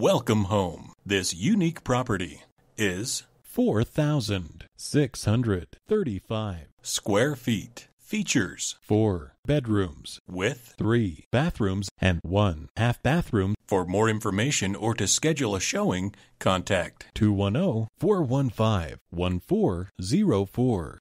Welcome home. This unique property is 4,635 square feet. Features four bedrooms with. three bathrooms and one half bathroom For more information or to schedule a showing, contact 210 415 1404